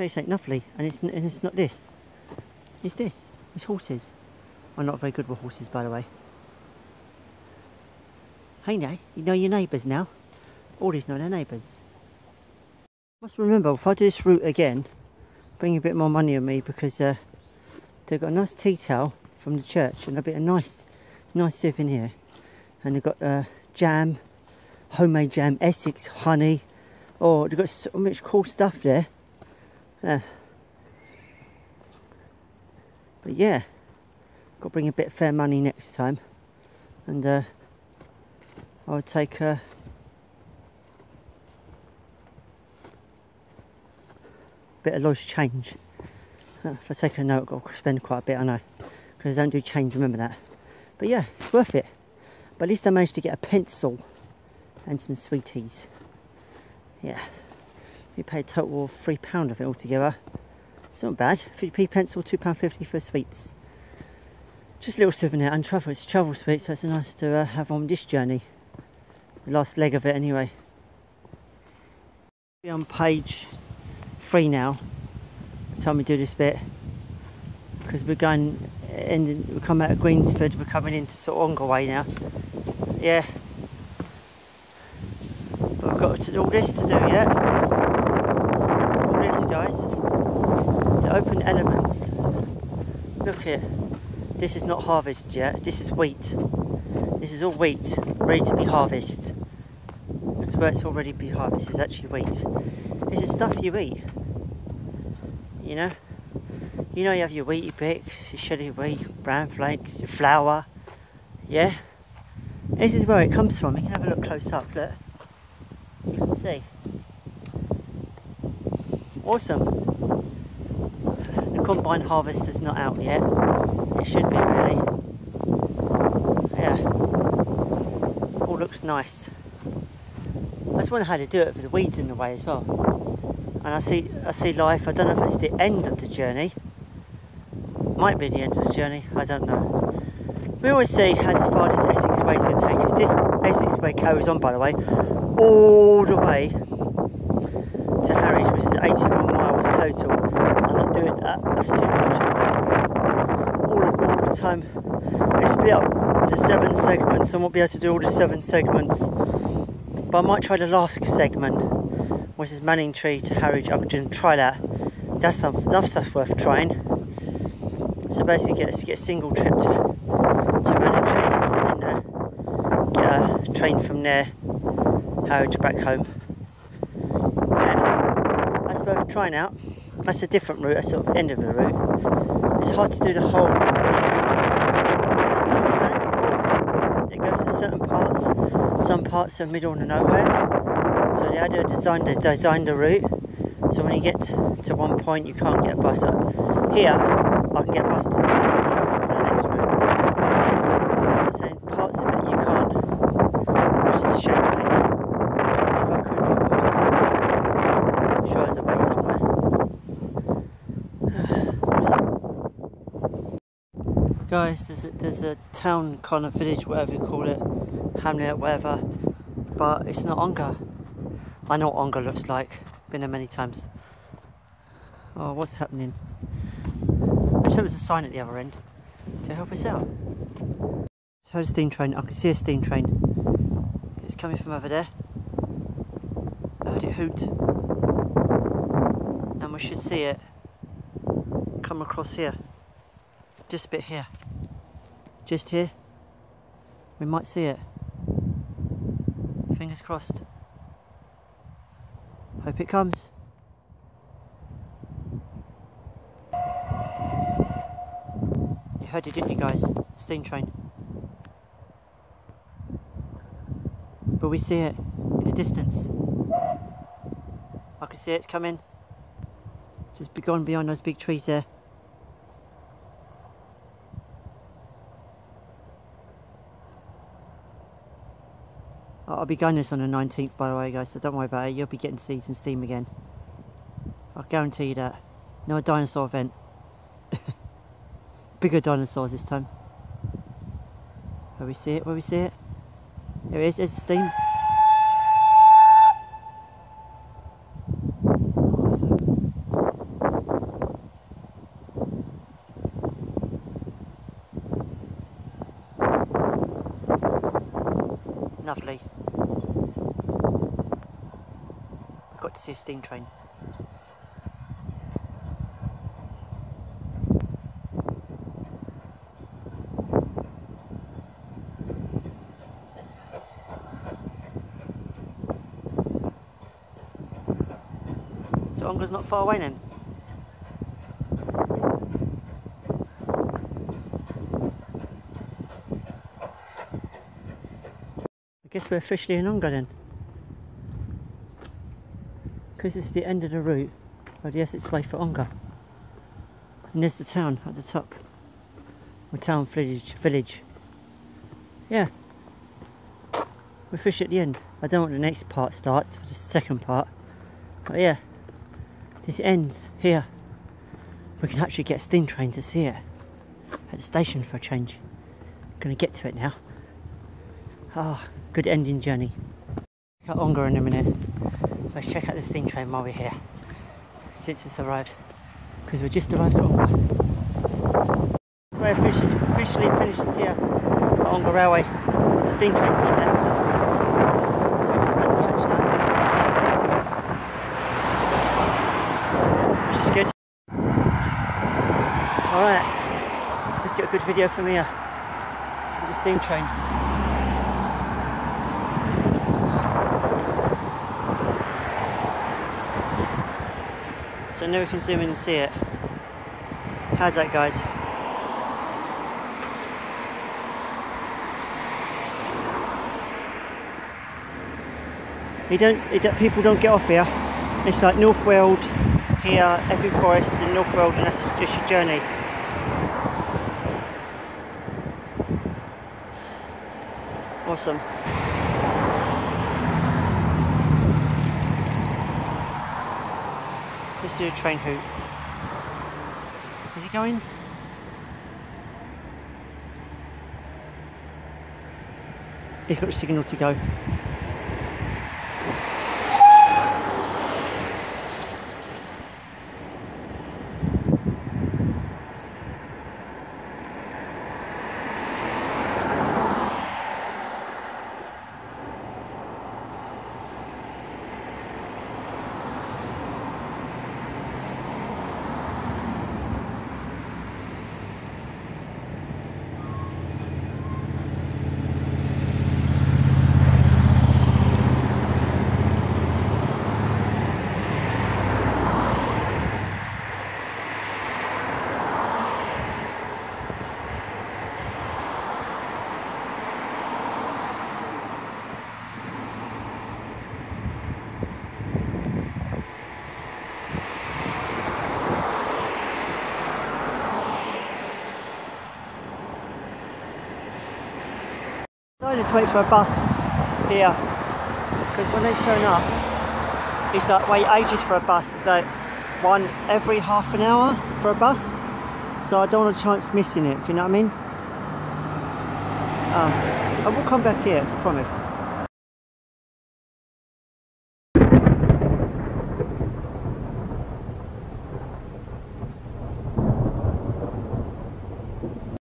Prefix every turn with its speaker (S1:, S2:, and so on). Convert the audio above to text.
S1: show you something lovely, and it's, and it's not this. It's this. It's horses. I'm not very good with horses, by the way. Hey now, you know your neighbours now. All these know their neighbours. Must remember, if I do this route again, bring a bit more money on me because uh, they've got a nice tea towel from the church and a bit of nice, nice here. And they've got uh, jam, homemade jam, Essex, honey. Oh, they've got so much cool stuff there. Uh, but yeah, got to bring a bit of fair money next time. And uh, I'll take a bit of loose change. Uh, if I take a note, I've got to spend quite a bit, I know. Because I don't do change, remember that. But yeah, it's worth it. But at least I managed to get a pencil and some sweeties. Yeah. We paid a total of £3 of it altogether. It's not bad. 50p pencil, £2.50 for sweets. Just a little souvenir and travel. It's travel sweet, so it's nice to uh, have on this journey. The last leg of it, anyway. We're on page three now. Time we do this bit because we're going and we come out of Greensted. We're coming into sort of Ongar way now. Yeah, but I've got all this to do yet. This, guys. To open elements. Look here. This is not harvest yet. This is wheat. This is all wheat, ready to be harvested. Because where it's already be harvested is actually wheat. This is stuff you eat. You know? You know you have your Weetabix, your shitty wheat, brown flakes, your flour. Yeah? This is where it comes from. You can have a look close up, look. You can see. Awesome. The combine harvester's not out yet. It should be really. Yeah. All looks nice. I just wonder how to do it with the weeds in the way as well. And I see I see life, I don't know if it's the end of the journey. Might be the end of the journey, I don't know. We always see how this far this Essex Way is going to take us. This Essex Way carries on, by the way, all the way to Harwich, which is 81 miles total. and I'm doing that, that's too much. All, all the time. It's split up to seven segments, I won't be able to do all the seven segments. But I might try the last segment, which is Manningtree to Harwich. To try that. That's some stuff worth trying. So basically, get get a single trip to, to Manningtree and uh, get a train from there, Harwich back home. Trying out. That's a different route, that's sort of end of the route. It's hard to do the whole because there's no transport. It goes to certain parts. Some parts are middle of nowhere. So the idea to design they designed the route. So when you get to one point, you can't get a bus up. Here, I can get a bus to this and for the next route. I'm saying parts of it you can't, which is a shame. Really. If I could, I would. I'm sure there's a way somewhere. Guys, there's a, there's a town kind of village, whatever you call it, hamlet, whatever, but it's not Ongar. I know what Ongar looks like. Been there many times. Oh, what's happening? I wish there was a sign at the other end to help us out. So heard a steam train. I can see a steam train. It's coming from over there. I heard it hoot. And we should see it come across here. Just a bit here. Just here. We might see it. Fingers crossed. Hope it comes. You heard it, didn't you guys? Steam train. But we see it in the distance. I can see it's coming. Just be gone behind those big trees there. I'll be going this on the 19th by the way guys, so don't worry about it, you'll be getting seeds in Steam again. I guarantee you that. No dinosaur event. Bigger dinosaurs this time. Where we see it, where we see it. There it is, it's Steam. lovely. Got to see a steam train. So Ongar's not far away then? I guess we're officially in Ongar then. Because it's the end of the route, but yes, it's way for Ongar. And there's the town at the top. Or town village. village. Yeah. We fish at the end. I don't what the next part starts for the second part. But yeah, this ends here. We can actually get a steam train to see it at the station for a change. Gonna get to it now. Ah, oh, good ending journey. Got Ongar in a minute. Let's check out the steam train while we're here. Since it's arrived. Because we've just arrived at Ongar. We're officially, officially finished here at Ongar Railway. The steam train's not left. So we just went and catch that. Which is good. Alright. Let's get a good video from here. The steam train. So now we can zoom in and see it. How's that guys? You don't, don't, people don't get off here. It's like North Weald here, Epping Forest and North Weald and that's just your journey. Awesome. Let's do a train hoot. Is he going? He's got a signal to go. Decided to wait for a bus here? Because when they turn up it's like wait ages for a bus. It's like one every half an hour for a bus. So I don't want a chance missing it if you know what I mean. Um, I will come back here it's a promise